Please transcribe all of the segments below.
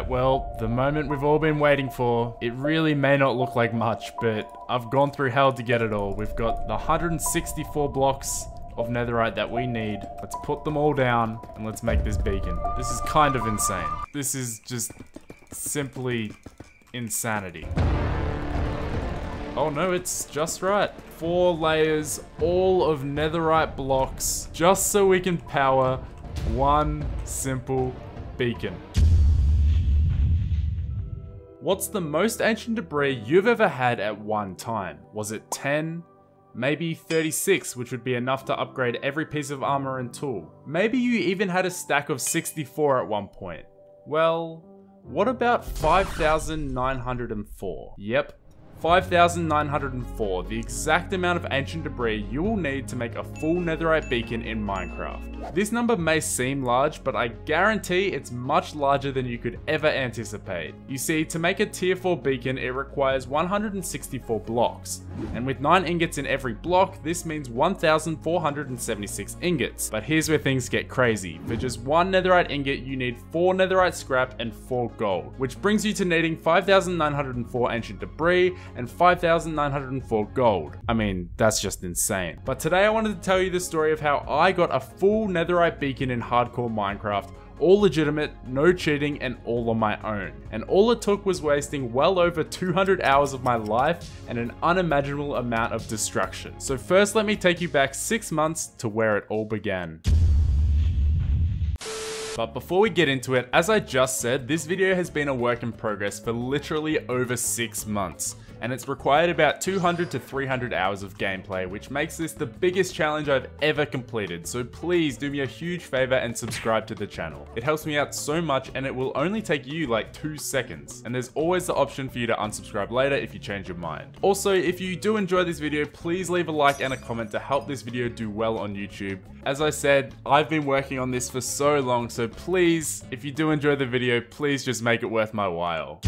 Alright, well, the moment we've all been waiting for. It really may not look like much, but I've gone through hell to get it all. We've got the 164 blocks of netherite that we need. Let's put them all down and let's make this beacon. This is kind of insane. This is just simply insanity. Oh no, it's just right. Four layers, all of netherite blocks, just so we can power one simple beacon. What's the most ancient debris you've ever had at one time? Was it 10? Maybe 36, which would be enough to upgrade every piece of armor and tool. Maybe you even had a stack of 64 at one point. Well, what about 5,904? Yep, 5,904, the exact amount of ancient debris you will need to make a full netherite beacon in Minecraft. This number may seem large, but I guarantee it's much larger than you could ever anticipate. You see, to make a tier 4 beacon, it requires 164 blocks, and with 9 ingots in every block, this means 1,476 ingots. But here's where things get crazy. For just one netherite ingot, you need 4 netherite scrap and 4 gold, which brings you to needing 5,904 ancient debris and 5,904 gold. I mean, that's just insane. But today I wanted to tell you the story of how I got a full netherite beacon in hardcore Minecraft all legitimate, no cheating, and all on my own. And all it took was wasting well over 200 hours of my life and an unimaginable amount of destruction. So first let me take you back 6 months to where it all began. But before we get into it, as I just said, this video has been a work in progress for literally over 6 months and it's required about 200 to 300 hours of gameplay, which makes this the biggest challenge I've ever completed, so please do me a huge favor and subscribe to the channel. It helps me out so much and it will only take you like 2 seconds, and there's always the option for you to unsubscribe later if you change your mind. Also, if you do enjoy this video, please leave a like and a comment to help this video do well on YouTube. As I said, I've been working on this for so long, so please, if you do enjoy the video, please just make it worth my while.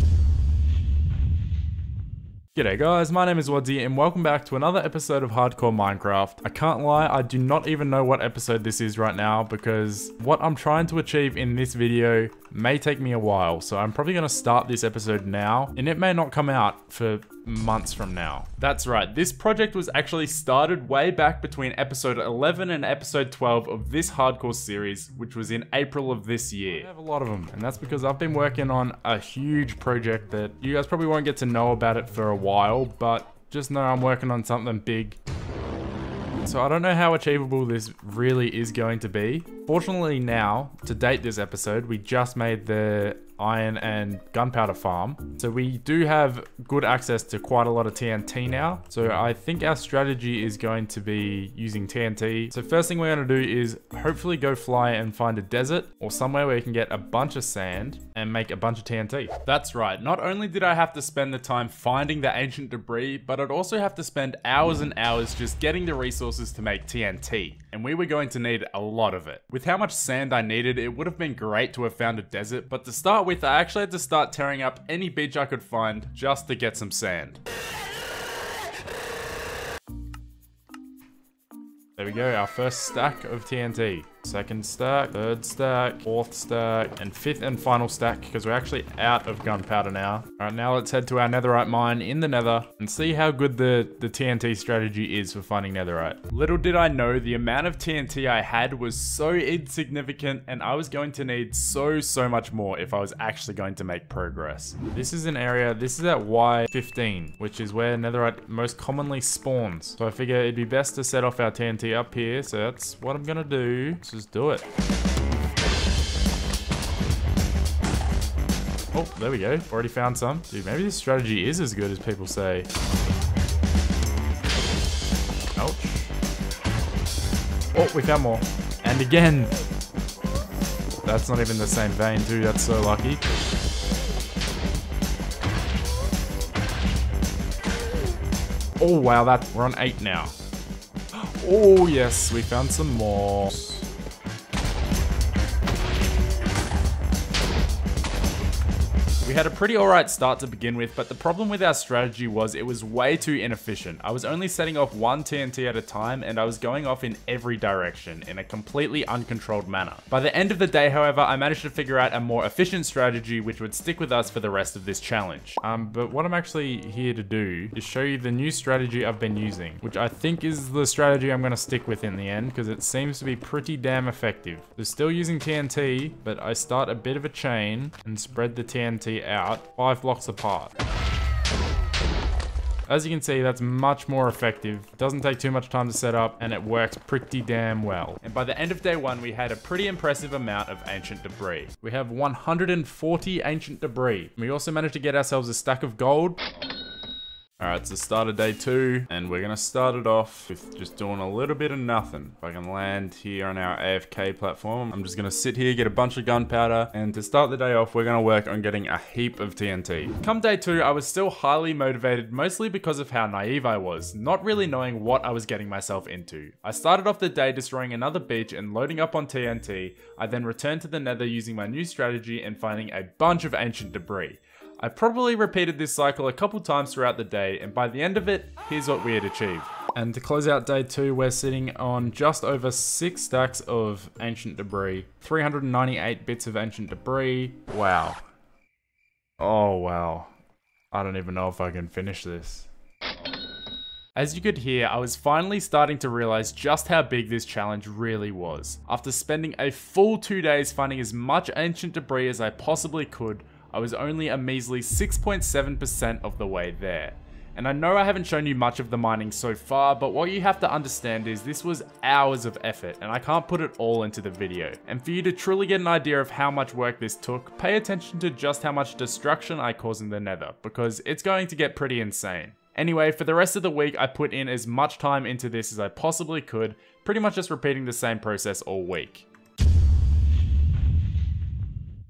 G'day guys, my name is WadZee and welcome back to another episode of Hardcore Minecraft. I can't lie, I do not even know what episode this is right now because what I'm trying to achieve in this video may take me a while. So I'm probably going to start this episode now and it may not come out for months from now. That's right, this project was actually started way back between episode 11 and episode 12 of this hardcore series, which was in April of this year. I have a lot of them, and that's because I've been working on a huge project that you guys probably won't get to know about it for a while, but just know I'm working on something big so I don't know how achievable this really is going to be. Fortunately now, to date this episode, we just made the iron and gunpowder farm. So we do have good access to quite a lot of TNT now. So I think our strategy is going to be using TNT. So first thing we're going to do is hopefully go fly and find a desert or somewhere where you can get a bunch of sand and make a bunch of TNT. That's right. Not only did I have to spend the time finding the ancient debris, but I'd also have to spend hours and hours just getting the resources to make TNT. And we were going to need a lot of it. With how much sand I needed, it would have been great to have found a desert, but to start with, I actually had to start tearing up any beach I could find just to get some sand. There we go, our first stack of TNT. Second stack, third stack, fourth stack, and fifth and final stack because we're actually out of gunpowder now. All right, now let's head to our netherite mine in the nether and see how good the, the TNT strategy is for finding netherite. Little did I know the amount of TNT I had was so insignificant and I was going to need so, so much more if I was actually going to make progress. This is an area, this is at Y15, which is where netherite most commonly spawns. So I figure it'd be best to set off our TNT up here. So that's what I'm gonna do just do it. Oh, there we go. Already found some. Dude, maybe this strategy is as good as people say. Ouch. Oh, we found more. And again. That's not even the same vein, too. That's so lucky. Oh, wow. That, we're on 8 now. Oh, yes. We found some more. We had a pretty alright start to begin with, but the problem with our strategy was it was way too inefficient. I was only setting off one TNT at a time and I was going off in every direction in a completely uncontrolled manner. By the end of the day, however, I managed to figure out a more efficient strategy which would stick with us for the rest of this challenge. Um, but what I'm actually here to do is show you the new strategy I've been using, which I think is the strategy I'm going to stick with in the end because it seems to be pretty damn effective. We're still using TNT, but I start a bit of a chain and spread the TNT out five blocks apart. As you can see, that's much more effective. Doesn't take too much time to set up and it works pretty damn well. And by the end of day one, we had a pretty impressive amount of ancient debris. We have 140 ancient debris. We also managed to get ourselves a stack of gold Alright, it's the start of day two, and we're gonna start it off with just doing a little bit of nothing. If I can land here on our AFK platform, I'm just gonna sit here, get a bunch of gunpowder, and to start the day off, we're gonna work on getting a heap of TNT. Come day two, I was still highly motivated, mostly because of how naive I was, not really knowing what I was getting myself into. I started off the day destroying another beach and loading up on TNT. I then returned to the nether using my new strategy and finding a bunch of ancient debris. I probably repeated this cycle a couple times throughout the day, and by the end of it, here's what we had achieved. And to close out day two, we're sitting on just over six stacks of ancient debris, 398 bits of ancient debris. Wow. Oh, wow. I don't even know if I can finish this. As you could hear, I was finally starting to realize just how big this challenge really was. After spending a full two days finding as much ancient debris as I possibly could, I was only a measly 6.7% of the way there. And I know I haven't shown you much of the mining so far, but what you have to understand is this was hours of effort and I can't put it all into the video. And for you to truly get an idea of how much work this took, pay attention to just how much destruction I cause in the nether, because it's going to get pretty insane. Anyway, for the rest of the week, I put in as much time into this as I possibly could, pretty much just repeating the same process all week.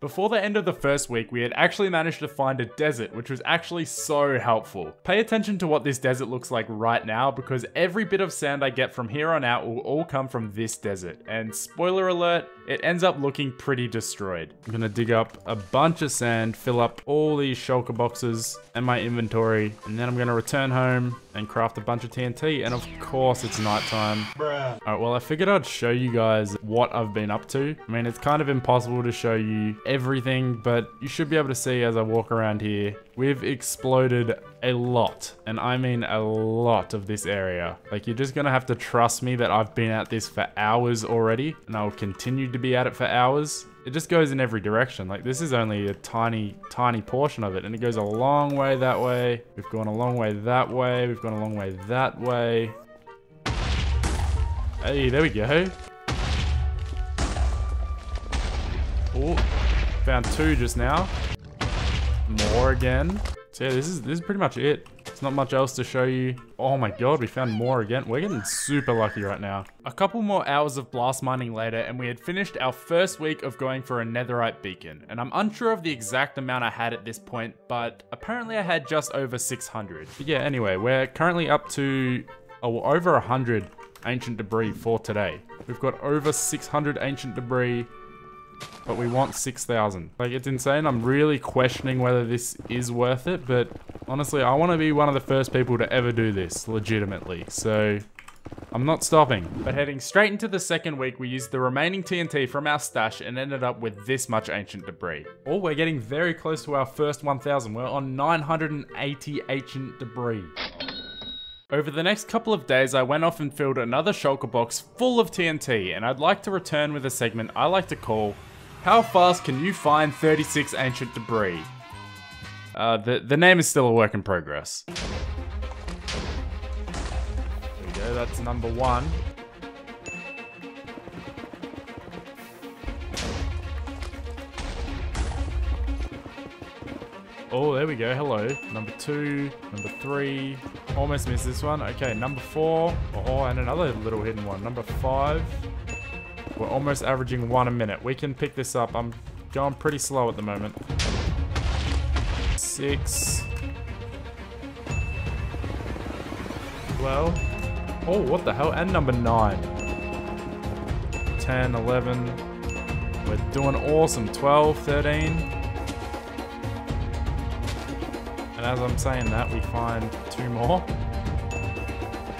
Before the end of the first week, we had actually managed to find a desert, which was actually so helpful. Pay attention to what this desert looks like right now, because every bit of sand I get from here on out will all come from this desert. And spoiler alert, it ends up looking pretty destroyed. I'm gonna dig up a bunch of sand, fill up all these shulker boxes and my inventory, and then I'm gonna return home and craft a bunch of TNT, and of course it's nighttime. Alright, well I figured I'd show you guys what I've been up to. I mean, it's kind of impossible to show you everything, but you should be able to see as I walk around here. We've exploded a lot, and I mean a lot of this area. Like, you're just gonna have to trust me that I've been at this for hours already, and I'll continue to be at it for hours. It just goes in every direction. Like, this is only a tiny, tiny portion of it, and it goes a long way that way. We've gone a long way that way. We've gone a long way that way. Hey, there we go. Oh, found two just now. More again. So yeah, this is this is pretty much it. It's not much else to show you. Oh my god, we found more again. We're getting super lucky right now. A couple more hours of blast mining later and we had finished our first week of going for a netherite beacon. And I'm unsure of the exact amount I had at this point, but apparently I had just over 600. But yeah, anyway, we're currently up to oh, over 100 ancient debris for today. We've got over 600 ancient debris but we want 6,000. Like, it's insane. I'm really questioning whether this is worth it, but honestly, I want to be one of the first people to ever do this, legitimately. So, I'm not stopping. But heading straight into the second week, we used the remaining TNT from our stash and ended up with this much ancient debris. Oh, we're getting very close to our first 1,000. We're on 980 ancient debris. Over the next couple of days, I went off and filled another shulker box full of TNT, and I'd like to return with a segment I like to call how fast can you find 36 ancient debris? Uh, the, the name is still a work in progress. There we go, that's number one. Oh, there we go. Hello. Number two, number three. Almost missed this one. Okay, number four. Oh, and another little hidden one. Number five. We're almost averaging one a minute. We can pick this up. I'm going pretty slow at the moment. Six. Well. Oh, what the hell? And number nine. 10, 11. We're doing awesome. 12, 13. as I'm saying that, we find two more.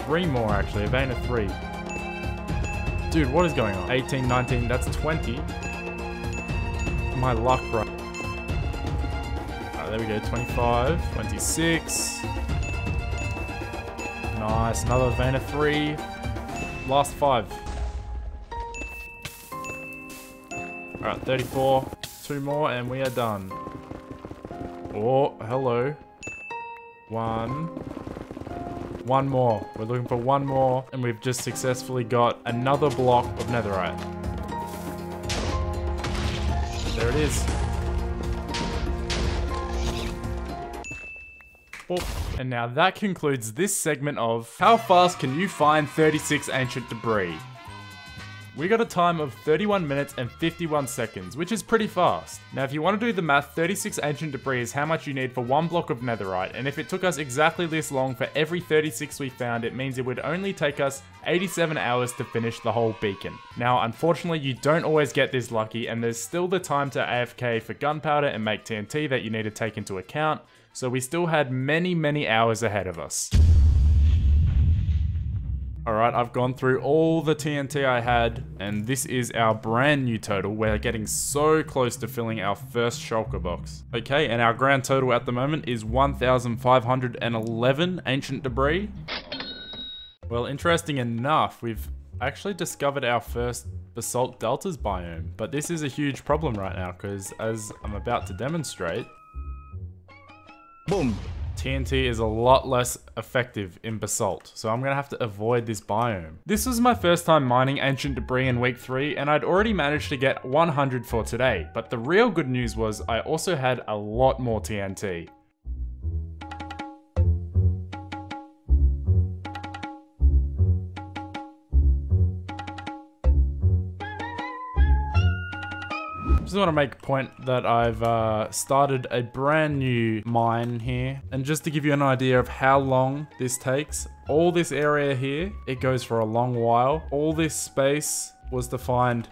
Three more, actually. A vein of three. Dude, what is going on? 18, 19, that's 20. My luck, bro. Alright, there we go. 25, 26. Nice. Another of three. Last five. Alright, 34. Two more and we are done. Oh, hello. One. One more. We're looking for one more, and we've just successfully got another block of netherite. There it is. And now that concludes this segment of How fast can you find 36 ancient debris? We got a time of 31 minutes and 51 seconds, which is pretty fast. Now if you want to do the math, 36 ancient debris is how much you need for one block of netherite, and if it took us exactly this long for every 36 we found, it means it would only take us 87 hours to finish the whole beacon. Now unfortunately you don't always get this lucky, and there's still the time to AFK for gunpowder and make TNT that you need to take into account, so we still had many many hours ahead of us. Alright, I've gone through all the TNT I had, and this is our brand new total. We're getting so close to filling our first shulker box. Okay, and our grand total at the moment is 1,511 ancient debris. Well, interesting enough, we've actually discovered our first basalt deltas biome, but this is a huge problem right now, because as I'm about to demonstrate... Boom! TNT is a lot less effective in basalt, so I'm gonna have to avoid this biome. This was my first time mining ancient debris in week 3, and I'd already managed to get 100 for today, but the real good news was I also had a lot more TNT. Just want to make a point that I've uh, started a brand new mine here. And just to give you an idea of how long this takes, all this area here, it goes for a long while. All this space was to find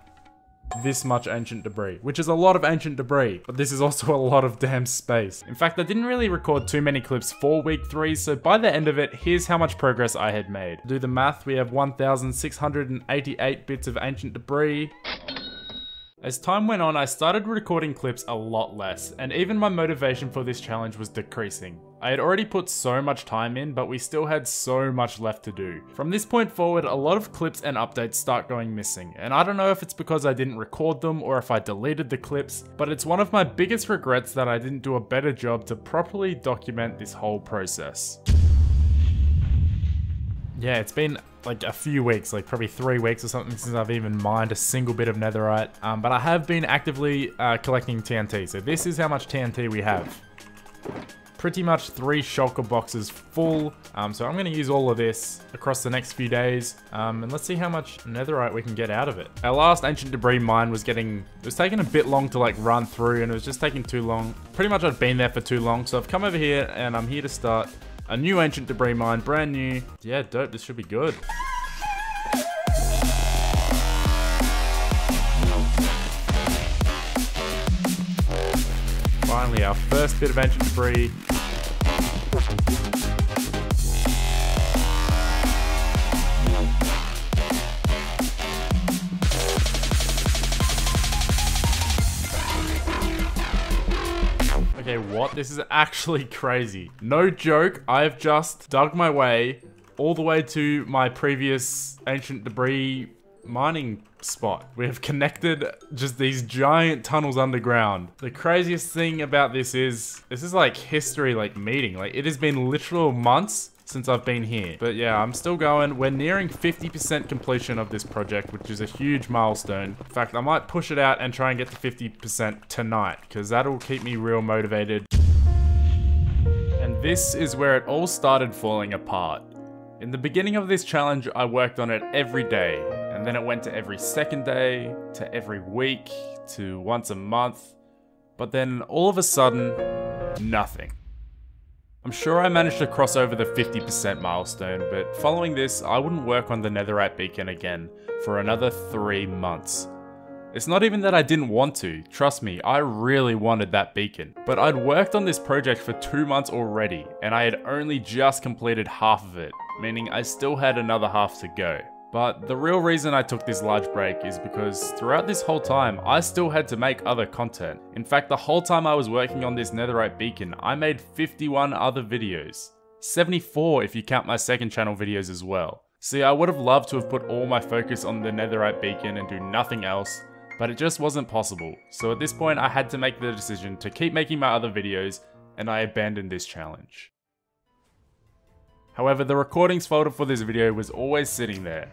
this much ancient debris, which is a lot of ancient debris, but this is also a lot of damn space. In fact, I didn't really record too many clips for week three, so by the end of it, here's how much progress I had made. Do the math, we have 1,688 bits of ancient debris. As time went on, I started recording clips a lot less, and even my motivation for this challenge was decreasing. I had already put so much time in, but we still had so much left to do. From this point forward, a lot of clips and updates start going missing, and I don't know if it's because I didn't record them or if I deleted the clips, but it's one of my biggest regrets that I didn't do a better job to properly document this whole process. Yeah, it's been like a few weeks, like probably three weeks or something since I've even mined a single bit of netherite. Um, but I have been actively uh, collecting TNT. So this is how much TNT we have. Pretty much three shulker boxes full. Um, so I'm going to use all of this across the next few days. Um, and let's see how much netherite we can get out of it. Our last ancient debris mine was getting, it was taking a bit long to like run through and it was just taking too long. Pretty much I'd been there for too long. So I've come over here and I'm here to start a new ancient debris mine, brand new. Yeah, dope, this should be good. Finally, our first bit of ancient debris. Okay, what? This is actually crazy. No joke, I've just dug my way all the way to my previous ancient debris mining spot. We have connected just these giant tunnels underground. The craziest thing about this is, this is like history like meeting. Like it has been literal months since I've been here. But yeah, I'm still going. We're nearing 50% completion of this project, which is a huge milestone. In fact, I might push it out and try and get to 50% tonight, because that'll keep me real motivated. And this is where it all started falling apart. In the beginning of this challenge, I worked on it every day, and then it went to every second day, to every week, to once a month. But then all of a sudden, nothing. I'm sure I managed to cross over the 50% milestone, but following this, I wouldn't work on the netherite beacon again for another 3 months. It's not even that I didn't want to, trust me, I really wanted that beacon. But I'd worked on this project for two months already, and I had only just completed half of it, meaning I still had another half to go. But the real reason I took this large break is because throughout this whole time, I still had to make other content. In fact, the whole time I was working on this netherite beacon, I made 51 other videos. 74 if you count my second channel videos as well. See, I would have loved to have put all my focus on the netherite beacon and do nothing else, but it just wasn't possible. So at this point, I had to make the decision to keep making my other videos, and I abandoned this challenge. However, the recordings folder for this video was always sitting there,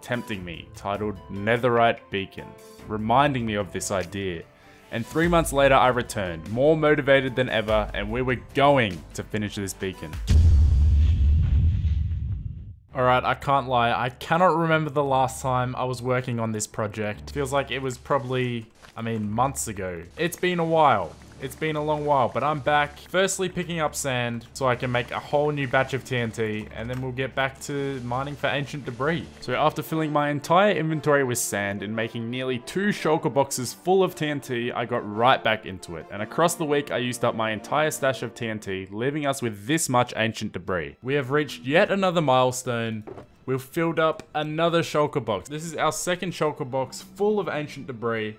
tempting me, titled Netherite Beacon, reminding me of this idea. And three months later, I returned, more motivated than ever, and we were going to finish this beacon. Alright, I can't lie, I cannot remember the last time I was working on this project. Feels like it was probably, I mean, months ago. It's been a while. It's been a long while, but I'm back. Firstly, picking up sand so I can make a whole new batch of TNT, and then we'll get back to mining for ancient debris. So after filling my entire inventory with sand and making nearly two shulker boxes full of TNT, I got right back into it. And across the week, I used up my entire stash of TNT, leaving us with this much ancient debris. We have reached yet another milestone. We've filled up another shulker box. This is our second shulker box full of ancient debris.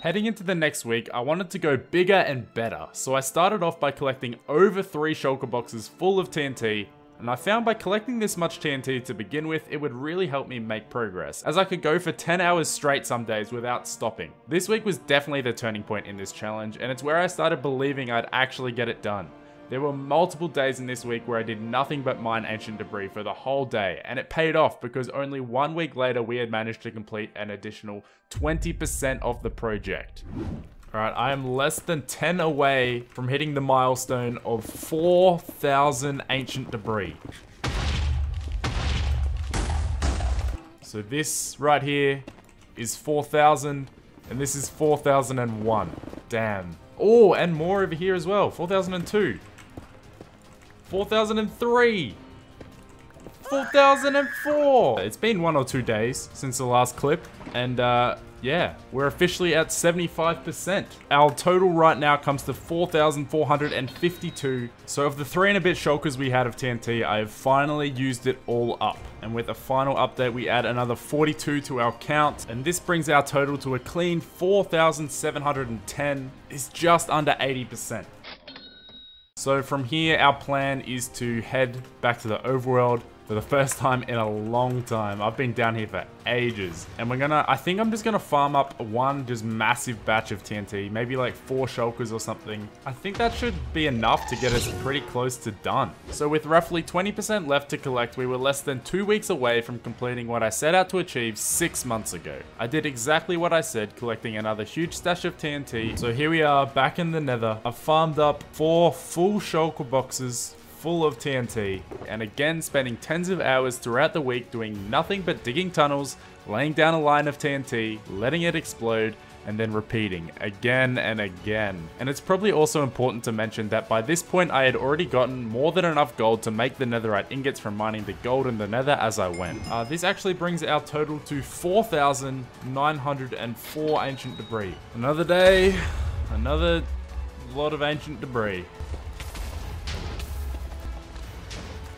Heading into the next week, I wanted to go bigger and better, so I started off by collecting over 3 shulker boxes full of TNT, and I found by collecting this much TNT to begin with, it would really help me make progress, as I could go for 10 hours straight some days without stopping. This week was definitely the turning point in this challenge, and it's where I started believing I'd actually get it done. There were multiple days in this week where I did nothing but mine ancient debris for the whole day, and it paid off because only one week later we had managed to complete an additional 20% of the project. Alright, I am less than 10 away from hitting the milestone of 4,000 ancient debris. So this right here is 4,000, and this is 4,001. Damn. Oh, and more over here as well. 4,002. 4003! 4004! It's been one or two days since the last clip, and uh, yeah, we're officially at 75%. Our total right now comes to 4,452. So of the three and a bit shulkers we had of TNT, I have finally used it all up. And with a final update, we add another 42 to our count. And this brings our total to a clean 4,710. It's just under 80%. So from here, our plan is to head back to the overworld for the first time in a long time. I've been down here for ages. And we're gonna, I think I'm just gonna farm up one just massive batch of TNT, maybe like four shulkers or something. I think that should be enough to get us pretty close to done. So with roughly 20% left to collect, we were less than two weeks away from completing what I set out to achieve six months ago. I did exactly what I said, collecting another huge stash of TNT. So here we are back in the nether. I've farmed up four full shulker boxes, full of TNT, and again spending tens of hours throughout the week doing nothing but digging tunnels, laying down a line of TNT, letting it explode, and then repeating again and again. And it's probably also important to mention that by this point I had already gotten more than enough gold to make the netherite ingots from mining the gold in the nether as I went. Uh, this actually brings our total to 4,904 ancient debris. Another day, another lot of ancient debris.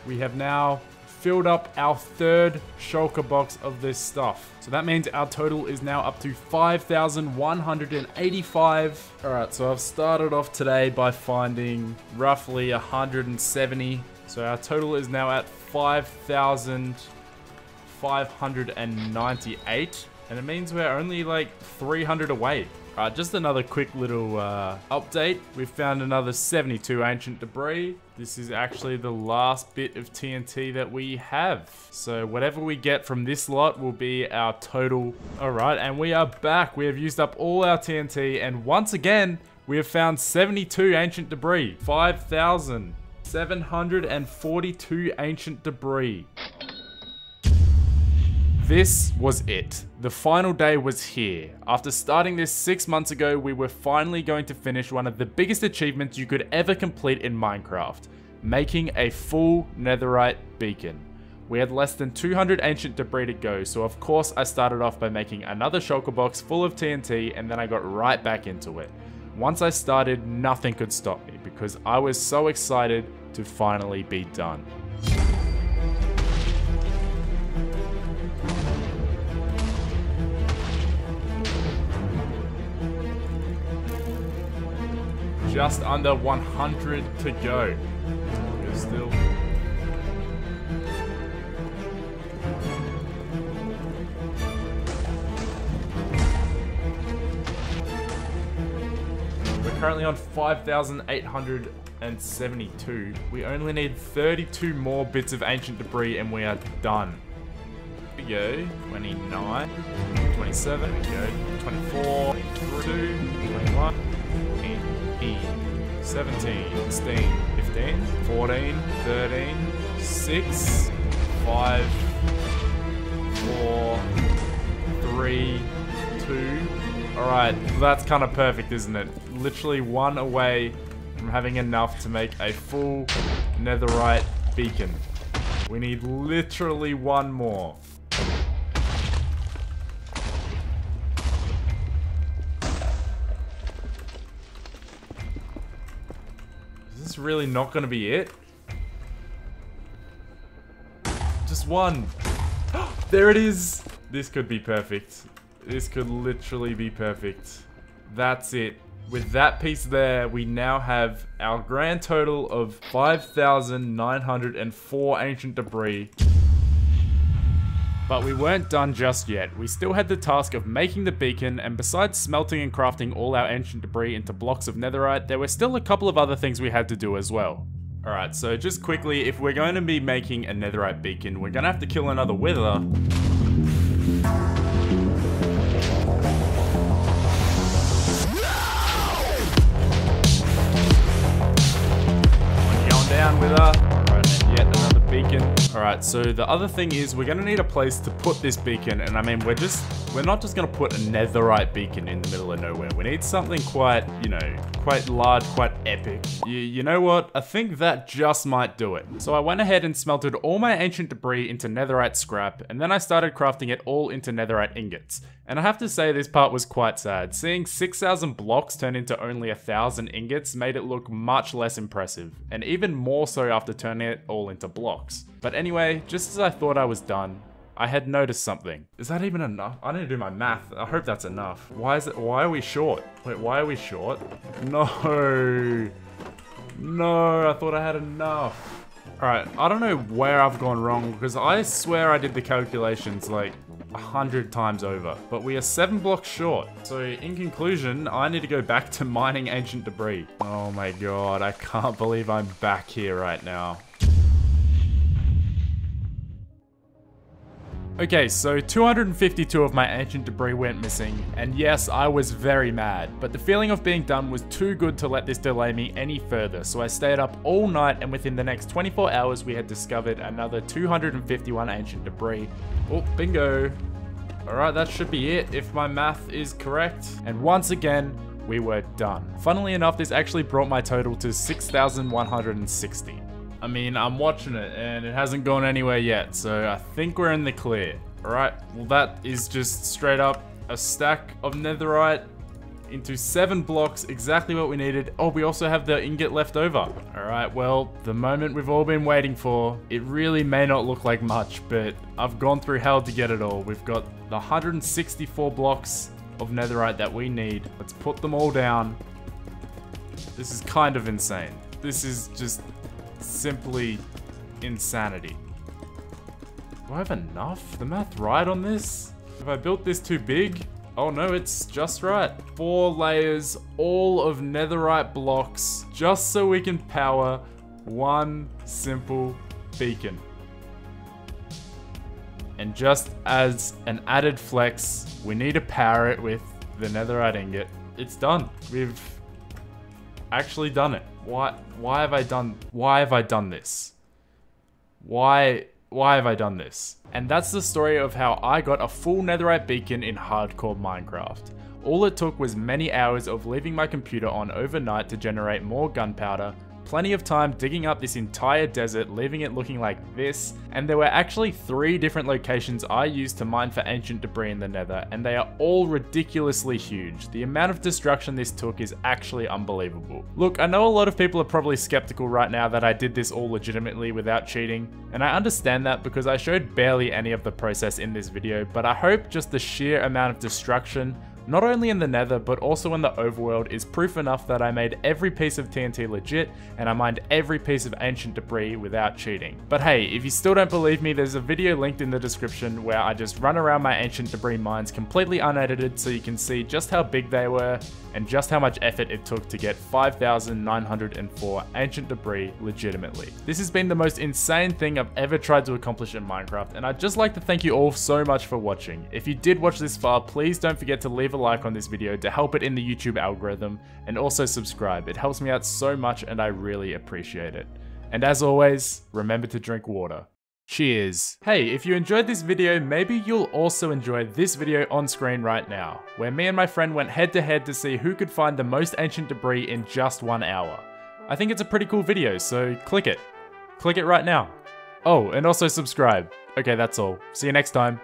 We have now filled up our third shulker box of this stuff. So that means our total is now up to 5,185. All right, so I've started off today by finding roughly 170. So our total is now at 5,598. And it means we're only like 300 away. Alright, just another quick little uh, update. We found another 72 ancient debris. This is actually the last bit of TNT that we have. So whatever we get from this lot will be our total. Alright, and we are back. We have used up all our TNT and once again, we have found 72 ancient debris. 5,742 ancient debris. This was it. The final day was here. After starting this six months ago, we were finally going to finish one of the biggest achievements you could ever complete in Minecraft, making a full netherite beacon. We had less than 200 ancient debris to go, so of course I started off by making another shulker box full of TNT and then I got right back into it. Once I started, nothing could stop me because I was so excited to finally be done. Just under 100 to go. We're still We're currently on 5,872. We only need 32 more bits of ancient debris and we are done. Here we go. 29, 27, we go. 24, 22, 21, 17, 16, 15, 14, 13, 6, 5, 4, 3, 2, Alright, that's kind of perfect, isn't it? Literally one away from having enough to make a full netherite beacon. We need literally one more. Really not to be it? Just one. there it is! This could be perfect. This could literally be perfect. That's it. With that piece there, we now have our grand total of 5,904 ancient debris. But we weren't done just yet. We still had the task of making the beacon, and besides smelting and crafting all our ancient debris into blocks of netherite, there were still a couple of other things we had to do as well. Alright, so just quickly, if we're going to be making a netherite beacon, we're going to have to kill another wither. Alright, so the other thing is we're gonna need a place to put this beacon, and I mean, we're just, we're not just gonna put a netherite beacon in the middle of nowhere. We need something quite, you know, quite large, quite epic. You, you know what? I think that just might do it. So I went ahead and smelted all my ancient debris into netherite scrap, and then I started crafting it all into netherite ingots. And I have to say this part was quite sad. Seeing 6,000 blocks turn into only 1,000 ingots made it look much less impressive, and even more so after turning it all into blocks. But anyway, just as I thought I was done, I had noticed something. Is that even enough? I need to do my math. I hope that's enough. Why is it? Why are we short? Wait, why are we short? No. No, I thought I had enough. Alright, I don't know where I've gone wrong because I swear I did the calculations like a hundred times over, but we are seven blocks short. So in conclusion, I need to go back to mining ancient debris. Oh my god, I can't believe I'm back here right now. Okay, so 252 of my ancient debris went missing, and yes, I was very mad, but the feeling of being done was too good to let this delay me any further, so I stayed up all night and within the next 24 hours we had discovered another 251 ancient debris. Oh, bingo. Alright, that should be it if my math is correct. And once again, we were done. Funnily enough, this actually brought my total to 6,160. I mean, I'm watching it and it hasn't gone anywhere yet, so I think we're in the clear. Alright, well that is just straight up a stack of netherite into seven blocks, exactly what we needed. Oh, we also have the ingot left over. Alright, well, the moment we've all been waiting for. It really may not look like much, but I've gone through hell to get it all. We've got the 164 blocks of netherite that we need. Let's put them all down. This is kind of insane. This is just simply insanity. Do I have enough? The math right on this? Have I built this too big? Oh no, it's just right. Four layers, all of netherite blocks, just so we can power one simple beacon. And just as an added flex, we need to power it with the netherite ingot. It's done. We've actually done it. Why why have I done why have I done this? Why why have I done this? And that's the story of how I got a full netherite beacon in hardcore Minecraft. All it took was many hours of leaving my computer on overnight to generate more gunpowder, plenty of time digging up this entire desert, leaving it looking like this, and there were actually three different locations I used to mine for ancient debris in the nether, and they are all ridiculously huge. The amount of destruction this took is actually unbelievable. Look, I know a lot of people are probably skeptical right now that I did this all legitimately without cheating, and I understand that because I showed barely any of the process in this video, but I hope just the sheer amount of destruction not only in the nether, but also in the overworld is proof enough that I made every piece of TNT legit, and I mined every piece of ancient debris without cheating. But hey, if you still don't believe me, there's a video linked in the description where I just run around my ancient debris mines completely unedited so you can see just how big they were, and just how much effort it took to get 5,904 ancient debris legitimately. This has been the most insane thing I've ever tried to accomplish in Minecraft, and I'd just like to thank you all so much for watching. If you did watch this far, please don't forget to leave a like on this video to help it in the YouTube algorithm, and also subscribe. It helps me out so much and I really appreciate it. And as always, remember to drink water. Cheers. Hey, if you enjoyed this video, maybe you'll also enjoy this video on screen right now, where me and my friend went head to head to see who could find the most ancient debris in just one hour. I think it's a pretty cool video, so click it. Click it right now. Oh, and also subscribe. Okay, that's all. See you next time.